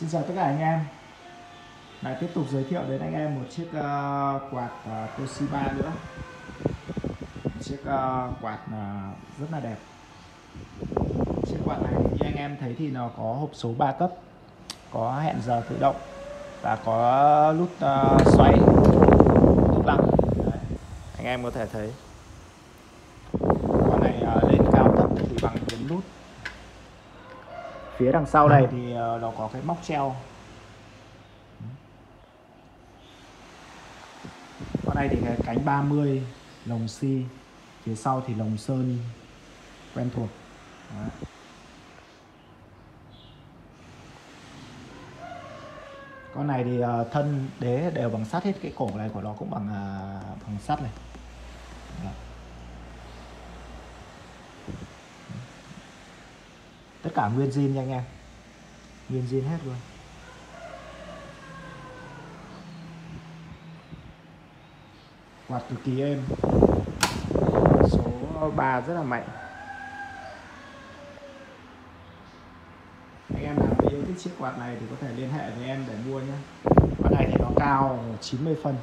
Xin chào tất cả anh em. Lại tiếp tục giới thiệu đến anh em một chiếc uh, quạt uh, Toshiba nữa. Một chiếc uh, quạt uh, rất là đẹp. Chiếc quạt này như anh em thấy thì nó có hộp số 3 cấp có hẹn giờ tự động và có nút uh, xoay nút lặng anh em có thể thấy. Con này uh, lên cao thấp thì bằng nhấn nút phía đằng sau này. Thì ờ, nó có cái móc treo. Con này thì cái cánh 30 lồng xi phía sau thì lồng sơn, quen thuộc. Đó. con này thì ờ, thân đế đều bằng sắt hết, cái cổ này của nó cũng bằng ờ, bằng sắt này. Tất cả nguyên zin nha anh em. Nguyên zin hết luôn. Quạt cực kỳ êm. Số 3 rất là mạnh. Anh em nào yêu thích chiếc quạt này thì có thể liên hệ với em để mua nhé. Quạt này thì nó cao 90 phân.